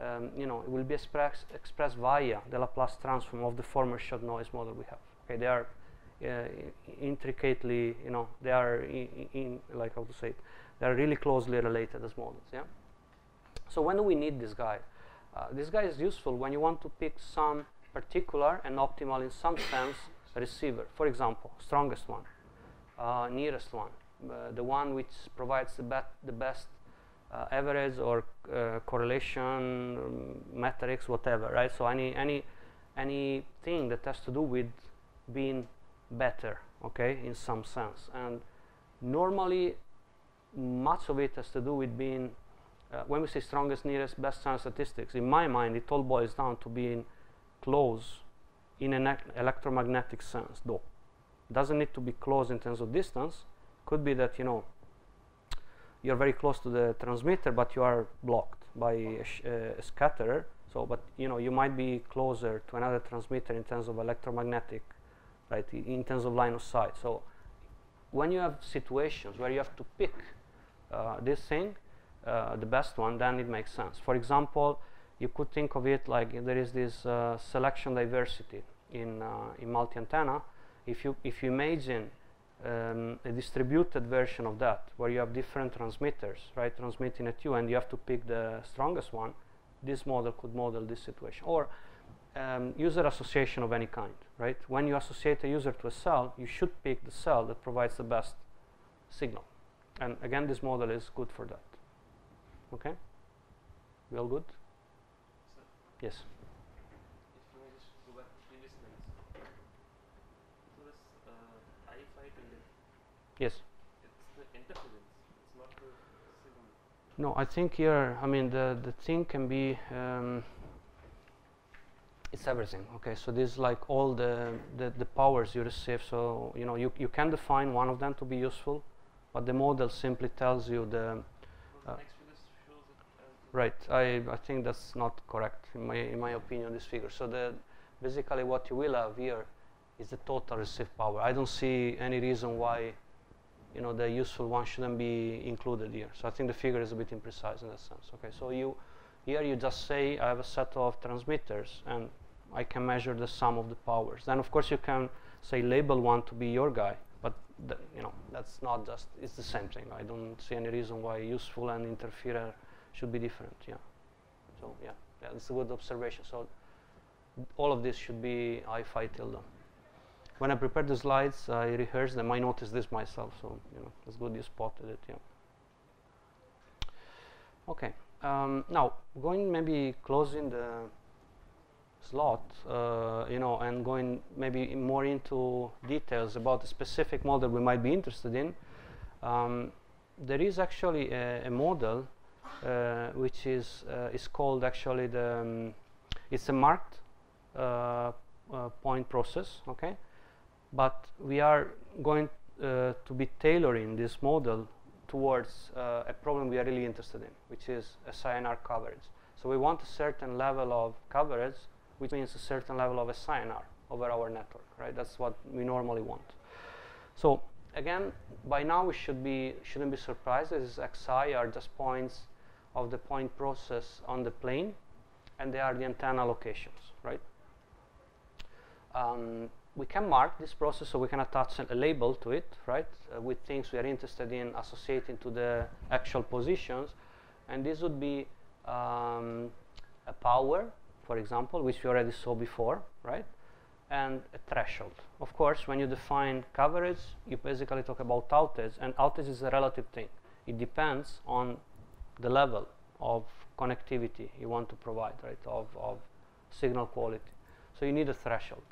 um, you know it will be expressed expressed via the Laplace transform of the former shot noise model we have. Okay, they are intricately you know they are in, in like how to say it they're really closely related as models. Yeah. So when do we need this guy? Uh, this guy is useful when you want to pick some particular and optimal in some sense receiver. For example, strongest one, uh, nearest one, uh, the one which provides the, bet the best uh, average or uh, correlation metrics, whatever, right? So any any anything that has to do with being better, okay, in some sense. And normally much of it has to do with being, uh, when we say strongest, nearest, best chance statistics, in my mind, it all boils down to being close in an electromagnetic sense, though. Doesn't need to be close in terms of distance. Could be that, you know, you're very close to the transmitter, but you are blocked by a, uh, a scatterer. So, but, you know, you might be closer to another transmitter in terms of electromagnetic, right, in terms of line of sight. So, when you have situations where you have to pick uh, this thing, uh, the best one, then it makes sense. For example, you could think of it like there is this uh, selection diversity in, in multi-antenna. If you, if you imagine um, a distributed version of that, where you have different transmitters, right, transmitting at you, and you have to pick the strongest one, this model could model this situation. Or um, user association of any kind, right? When you associate a user to a cell, you should pick the cell that provides the best signal. And again, this model is good for that. Okay? We all good? Sir, yes. If you may just go back to previous lines. So this uh, Yes. It's the interference. It's not the signal. No, I think here, I mean, the, the thing can be, um, it's everything. Okay, so this is like all the, the, the powers you receive. So, you know, you, you can define one of them to be useful but the model simply tells you the uh, right I, I think that's not correct in my in my opinion this figure so the basically what you will have here is the total received power I don't see any reason why you know the useful one shouldn't be included here so I think the figure is a bit imprecise in that sense okay so you here you just say I have a set of transmitters and I can measure the sum of the powers. Then of course you can say label one to be your guy but you know that's not just it's the same thing. I don't see any reason why useful and interferer should be different yeah. So yeah yeah it's a good observation. So all of this should be I phi tilde when I prepared the slides I rehearsed them. I noticed this myself so you know it's good you spotted it yeah. Okay um, now going maybe closing the slot, uh, you know, and going maybe more into details about a specific model we might be interested in, um, there is actually a, a model uh, which is uh, is called actually the um, it's a marked uh, uh, point process, okay, but we are going uh, to be tailoring this model towards a problem we are really interested in, which is a SINR coverage. So we want a certain level of coverage which means a certain level of SINR over our network, right? That's what we normally want. So again, by now we should be shouldn't be surprised. This xi are just points of the point process on the plane, and they are the antenna locations, right? Um, we can mark this process so we can attach a label to it, right, uh, with things we are interested in associating to the actual positions. And this would be um, a power, for example, which we already saw before, right, and a threshold. Of course, when you define coverage, you basically talk about outage, and outage is a relative thing. It depends on the level of connectivity you want to provide, right, of, of signal quality. So you need a threshold.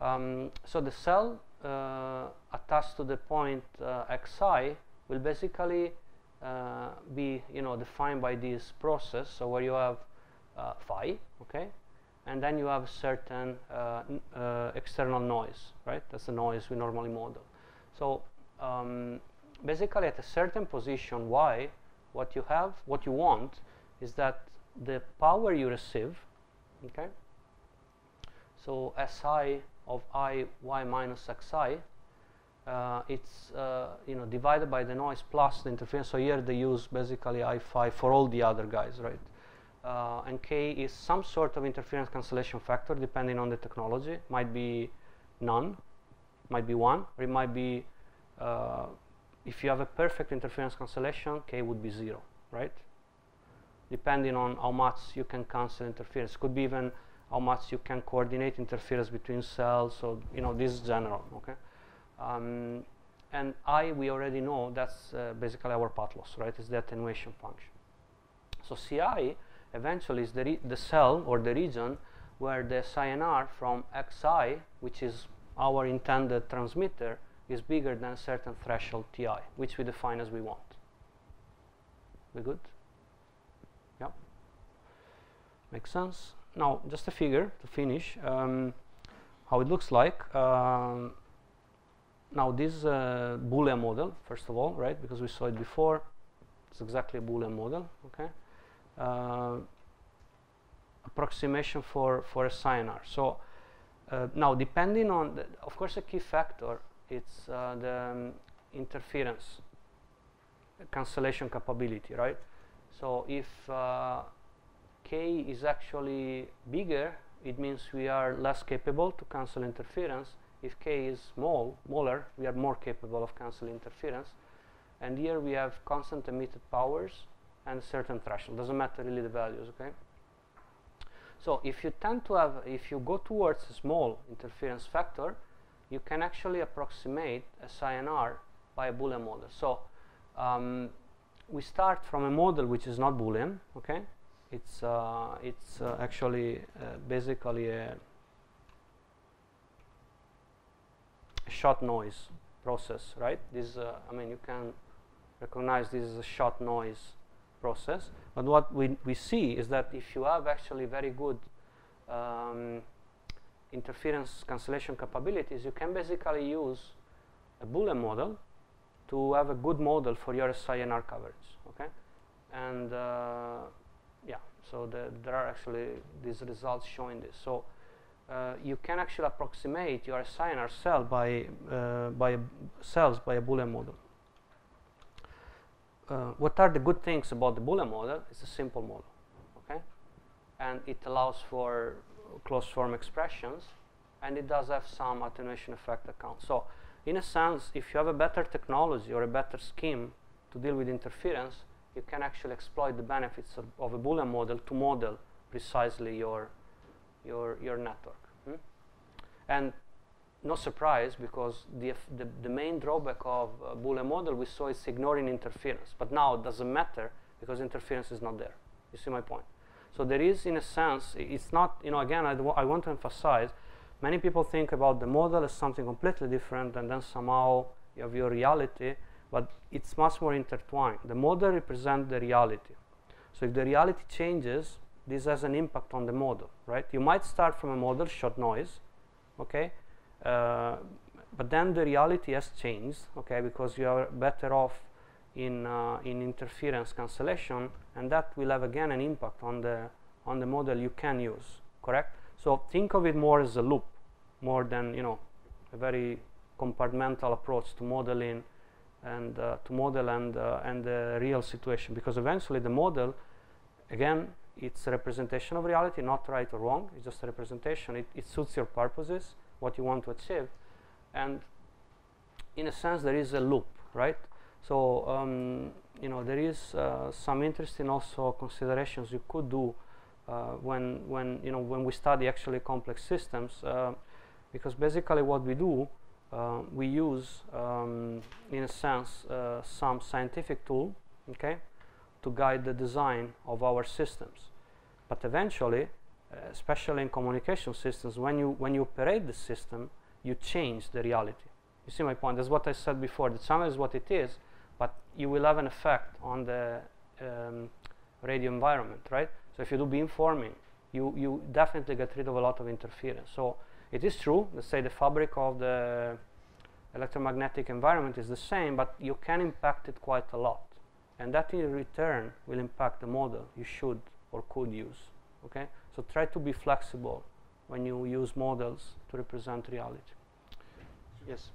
Um, so the cell uh, attached to the point uh, xi will basically uh, be, you know, defined by this process. So where you have phi, okay, and then you have certain uh, uh, external noise, right? That's the noise we normally model. So um, basically, at a certain position y, what you have, what you want, is that the power you receive, okay. So Si of i y minus xi, uh, it's uh, you know divided by the noise plus the interference. So here they use basically i phi for all the other guys, right? Uh, and k is some sort of interference cancellation factor depending on the technology. Might be none, might be one, or it might be uh, if you have a perfect interference cancellation, k would be zero, right? Depending on how much you can cancel interference, could be even how much you can coordinate interference between cells. So you know this is general, okay. Um, and I, we already know that's uh, basically our path loss, right? It's the attenuation function. So Ci eventually is the, the cell or the region where the SINR from Xi, which is our intended transmitter, is bigger than a certain threshold Ti, which we define as we want. We good? Yep. Makes sense? Now, just a figure to finish. Um, how it looks like. Um, now, this Boolean model, first of all, right? Because we saw it before. It's exactly a Boolean model, okay? Uh, approximation for, for a SINR. So, uh, now, depending on, the, of course, a key factor, it's uh, the um, interference cancellation capability, right? So, if uh, k is actually bigger, it means we are less capable to cancel interference. If k is small, smaller, we are more capable of canceling interference. And here we have constant emitted powers and a certain threshold. Doesn't matter really the values, okay? So if you tend to have, if you go towards a small interference factor, you can actually approximate a SINR by a Boolean model. So um, we start from a model which is not Boolean, okay? It's uh, it's uh, actually uh, basically a, shot noise process, right? This, uh, I mean, you can recognize this is a shot noise process. But what we, we see is that if you have actually very good um, interference cancellation capabilities, you can basically use a Boolean model to have a good model for your SINR coverage, okay? And uh, yeah, so the, there are actually these results showing this. So uh, you can actually approximate your SINR cell by, uh, by cells by a Boolean model. Uh, what are the good things about the Boolean model? It's a simple model, okay? And it allows for closed form expressions, and it does have some attenuation effect account. So in a sense, if you have a better technology or a better scheme to deal with interference, you can actually exploit the benefits of, of a Boolean model to model precisely your, your, your network. Hmm? And no surprise because the, the, the, main drawback of uh, a Boolean model we saw is ignoring interference. But now it doesn't matter because interference is not there. You see my point? So there is, in a sense, it's not, you know, again, I, I want to emphasize, many people think about the model as something completely different and then somehow you have your reality, but it's much more intertwined. The model represents the reality. So if the reality changes, this has an impact on the model, right? You might start from a model, shot noise, okay? Uh, but then the reality has changed, okay, because you are better off in, uh, in interference cancellation, and that will have again an impact on the, on the model you can use, correct? So think of it more as a loop, more than, you know, a very compartmental approach to modeling and uh, to model and, uh, and the real situation, because eventually the model, again, it's a representation of reality, not right or wrong. It's just a representation. It, it suits your purposes, what you want to achieve, and in a sense, there is a loop, right? So um, you know there is uh, some interesting also considerations you could do uh, when when you know when we study actually complex systems, uh, because basically what we do uh, we use um, in a sense uh, some scientific tool, okay, to guide the design of our systems. But eventually, especially in communication systems, when you when you operate the system, you change the reality. You see my point? That's what I said before. The channel is what it is, but you will have an effect on the um, radio environment, right? So if you do beamforming, you you definitely get rid of a lot of interference. So it is true. Let's say the fabric of the electromagnetic environment is the same, but you can impact it quite a lot, and that in return will impact the model you should or could use. Okay. So try to be flexible when you use models to represent reality. Yes.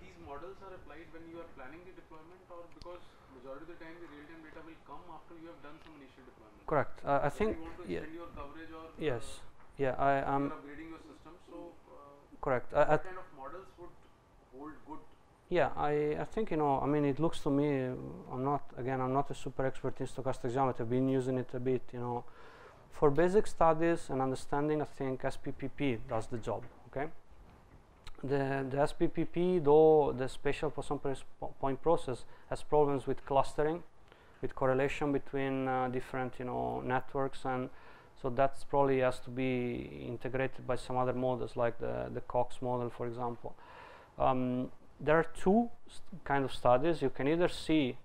These models are applied when you are planning the deployment or because majority of the time the real-time data will come after you have done some initial deployment. Correct. Uh, I So think if you want to yeah, your coverage or yes. uh, Yeah, I you're am upgrading your system, so uh, correct. I, I kind of models would hold good? Yeah, I, I think, you know, I mean, it looks to me, uh, I'm not, again, I'm not a super expert in stochastic geometry, I've been using it a bit, you know. For basic studies and understanding, I think SPPP does the job, okay? The, the SPPP, though the spatial Poisson point process has problems with clustering, with correlation between uh, different, you know, networks, and so that's probably has to be integrated by some other models, like the, the Cox model, for example. Um, there are two kind of studies. You can either see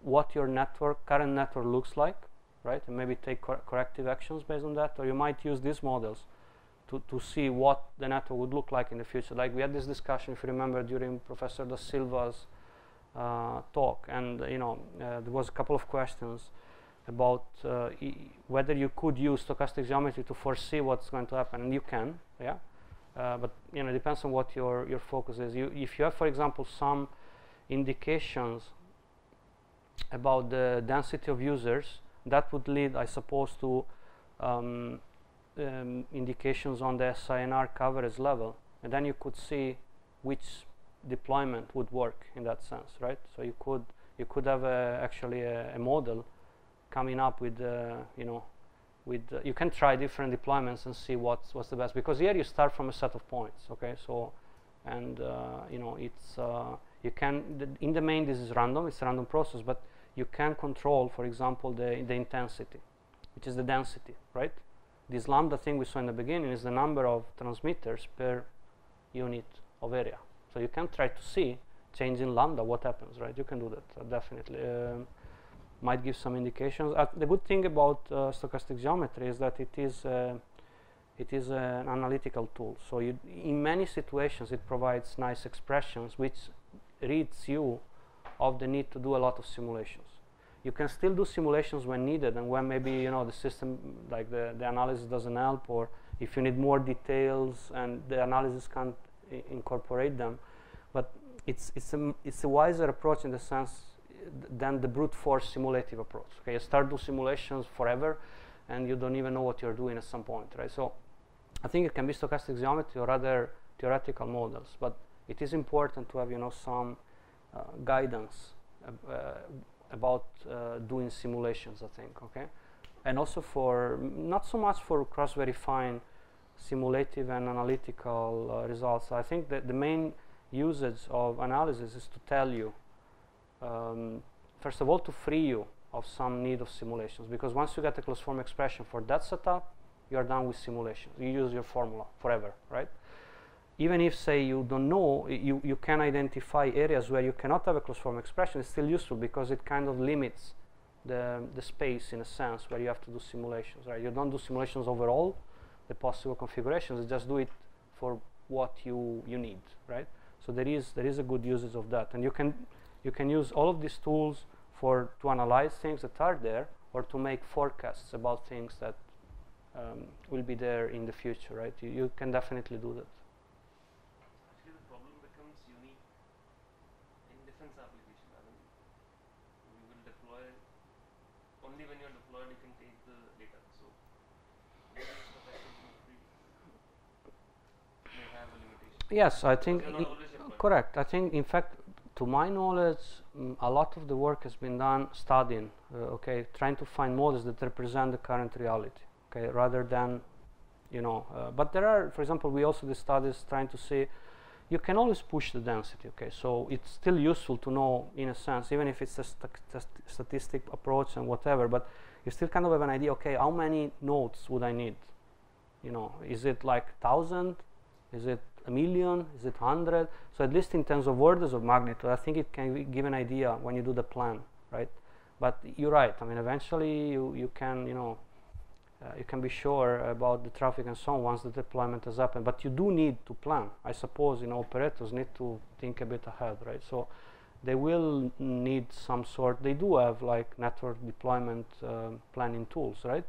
what your network, current network looks like, right, and maybe take cor- corrective actions based on that, or you might use these models to, to see what the network would look like in the future. Like we had this discussion, if you remember, during Professor Da Silva's uh, talk, and you know uh, there was a couple of questions about uh, e- whether you could use stochastic geometry to foresee what's going to happen, and you can, yeah. Uh, but you know, it depends on what your your focus is. You, if you have, for example, some indications about the density of users, that would lead, I suppose, to um, um, indications on the SINR coverage level, and then you could see which deployment would work in that sense, right? So you could you could have a, actually a, a model coming up with uh, you know with uh, you can try different deployments and see what's what's the best because here you start from a set of points, okay? So and uh, you know it's uh, you can the, in the main this is random, it's a random process, but you can control, for example, the the intensity, which is the density, right? This lambda thing we saw in the beginning is the number of transmitters per unit of area. So you can try to see changing lambda what happens, right? You can do that uh, definitely. Um, might give some indications. Uh, the good thing about uh, stochastic geometry is that it is uh, it is an analytical tool. So you, in many situations, it provides nice expressions which reads you of the need to do a lot of simulations. You can still do simulations when needed and when maybe you know the system, like the, the analysis doesn't help, or if you need more details and the analysis can't incorporate them. But it's it's a it's a wiser approach in the sense than the brute force simulative approach. Okay, you start do simulations forever, and you don't even know what you're doing at some point, right? So, I think it can be stochastic geometry or other theoretical models, but it is important to have you know some guidance ab- uh, about uh, doing simulations. I think, okay, and also for not so much for cross-verifying simulative and analytical uh, results. I think that the main usage of analysis is to tell you, um, first of all, to free you of some need of simulations. Because once you get a closed form expression for that setup, you are done with simulations. You use your formula forever, right? Even if, say, you don't know, you, you can identify areas where you cannot have a closed form expression, it's still useful because it kind of limits the, the space in a sense where you have to do simulations, right? You don't do simulations overall, the possible configurations, you just do it for what you, you need, right? So there is there is a good usage of that, and you can you can use all of these tools for to analyze things that are there or to make forecasts about things that um, will be there in the future, right? You, you can definitely do that. Actually, the problem becomes unique in defense application. I mean, we will deploy a only when you're deployed you can take the data. So maybe the package may have a limitation. Yes, I think You're not i- always deployed. correct. I think, in fact, to my knowledge, mm, a lot of the work has been done studying, uh, okay, trying to find models that represent the current reality, okay, rather than, you know. Uh, but there are, for example, we also did studies trying to see. You can always push the density, okay. So it's still useful to know, in a sense, even if it's a st- st- statistic approach and whatever. But you still kind of have an idea, okay, how many nodes would I need? You know, is it like thousand? Is it a million? Is it hundred? So at least in terms of orders of magnitude, I think it can give an idea when you do the plan, right? But you're right. I mean, eventually you, you can, you know, uh, you can be sure about the traffic and so on once the deployment has happened. But you do need to plan. I suppose, you know, operators need to think a bit ahead, right? So they will need some sort. They do have like network deployment um planning tools, right?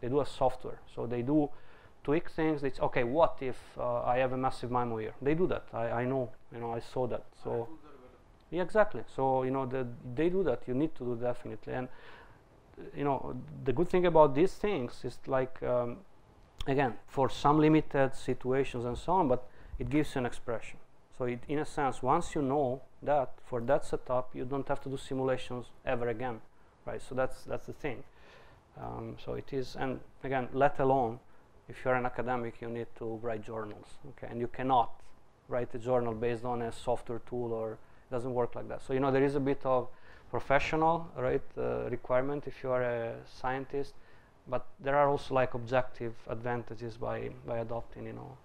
They do a software, so they do tweak things. It's okay. What if uh, I have a massive MIMO here? They do that. I, I know. You know, I saw that. So. Tools are available. Yeah, exactly. So you know, the, they do that. You need to do definitely. And you know, the good thing about these things is like, um, again, for some limited situations and so on, but it gives you an expression. So it, in a sense, once you know that for that setup, you don't have to do simulations ever again, right? So that's that's the thing. Um, so it is, and again, let alone if you're an academic, you need to write journals, okay? And you cannot write a journal based on a software tool or it doesn't work like that. So you know there is a bit of professional right uh, requirement if you are a scientist, but there are also like objective advantages by by adopting you know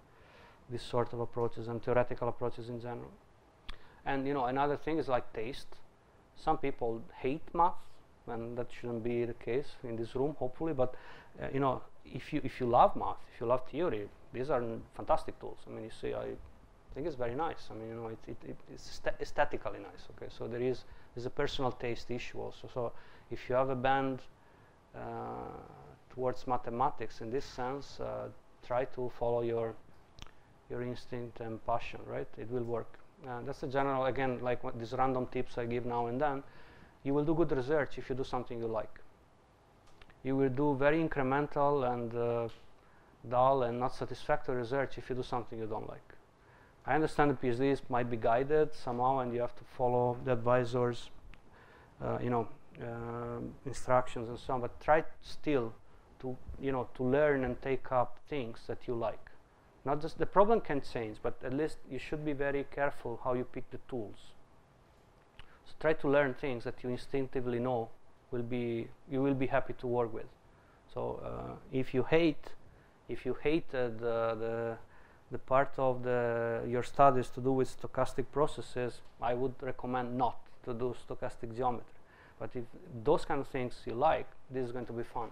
these sort of approaches and theoretical approaches in general. And you know another thing is like taste. Some people hate math, and that shouldn't be the case in this room, hopefully. But uh, you know if you if you love math, if you love theory, these are fantastic tools. I mean, you see, I think it's very nice. I mean, you know, it, it, it it's aesthetically nice. Okay, so there is there's a personal taste issue also. So if you have a band uh, towards mathematics in this sense, uh, try to follow your your instinct and passion. Right, it will work. Uh, that's a general again like these random tips I give now and then. You will do good research if you do something you like. You will do very incremental and uh, dull and not satisfactory research if you do something you don't like. I understand the PhDs might be guided somehow, and you have to follow the advisor's, uh, you know, um instructions and so on. But try still to, you know, to learn and take up things that you like. Not just the problem can change, but at least you should be very careful how you pick the tools. So try to learn things that you instinctively know will be you will be happy to work with. So uh, if you hate, if you hated the, the the part of the your studies to do with stochastic processes, I would recommend not to do stochastic geometry. But if those kind of things you like, this is going to be fun,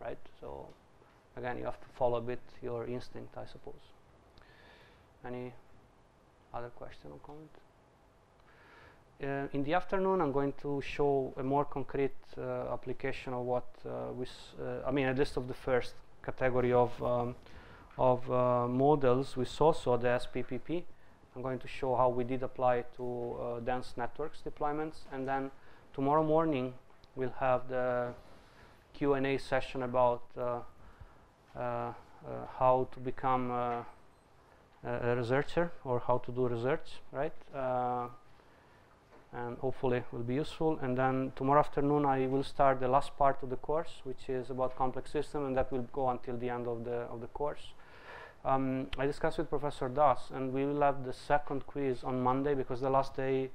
right? So again, you have to follow a bit your instinct, I suppose. Any other question or comment? Uh, in the afternoon, I'm going to show a more concrete uh, application of what uh, we, uh, I mean, a list of the first category of um, of uh, models we saw, so the SPPP. I'm going to show how we did apply to uh, dense networks deployments, and then tomorrow morning we'll have the Q&A session about how to become a researcher or how to do research, right? And hopefully will be useful. And then tomorrow afternoon I will start the last part of the course, which is about complex system, and that will go until the end of the of the course. Um, I discussed with Professor Das, and we will have the second quiz on Monday because the last day